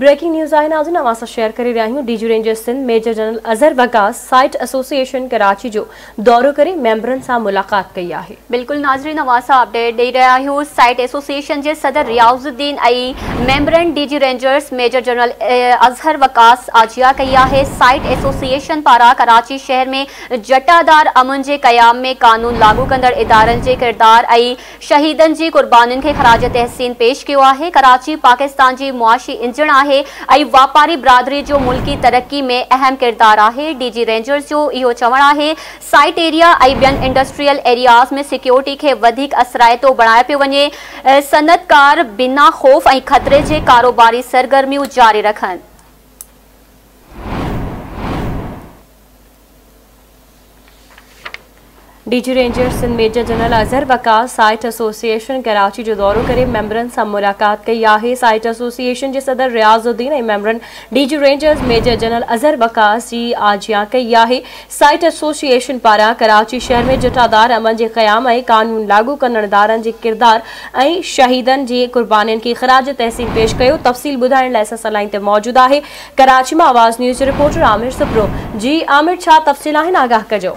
Breaking news आहे नाज़िन अवां सां शेयर करे रहिया आहियूं DG ranger Sindh major general Azhar Waqas SITE association Karachi जो दौरो करे मेंबरनि सां मुलाक़ात कई आहे बिल्कुलु नाज़रीन अवां अपडेट ॾेई रहिया आहियूं साइट एसोसिएशन जे सदर रियाज़ुद्दीन ऐं मेंबरनि DG rangers major general Azhar Waqas आजिया कई आहे साइट एसोसिएशन पारां कराची शहर में जटादार अमन जे क़याम में कानून लागू कंदड़ इदारनि जे किरदार ऐं शहीदनि जी क़ुर्बानीनि खे ख़राज तहसीन पेश कयो आहे कराची पाकिस्तान जी मुआशी इंजण आहे ऐं वापारी बिरादरी जो मुल्की तरक्की में अहम किरदार आहे। डीजी रेंजर्स जो इहो चवण आहे, साइट एरिया ऐं इंडस्ट्रियल एरियाज़ में सिक्योरिटी खे वधीक असराइतो बणाए पियो सनतकार बिना ख़ौफ़ ऐं ख़तरे के कारोबारी सरगर्मियूं जारी रखनि। DG rangers Sindh major general Azhar Waqas SITE association Karachi जो दौरो करे मेंबरनि सां मुलाक़ात कई आहे साइट एसोसिएशन जे सदर रियाज़ुद्दीन ऐं मेंबरनि DG rangers major general Azhar Waqas जी आजिया कई आहे साइट एसोसिएशन पारां कराची शहर में जटादार अमन जे क़याम ऐं कानून लागू कंदड़ इदारनि जे किरदार ऐं शहीदनि जी क़ुर्बानीनि खे ख़राज तहसीन पेश कयो तफ़सील ॿुधाइण मौजूदु आहे कराची माँ आवाज़ न्यूज़ रिपोर्टर आमिर सुप्रो जी आमिर छा तफ़सील आगाह कजो